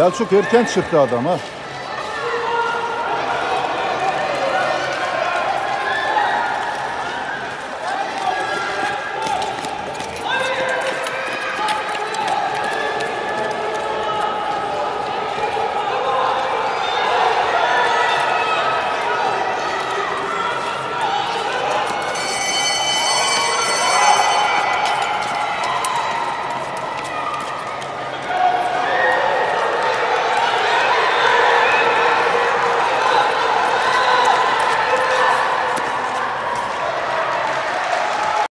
Selçuk erken çıktı adam ha.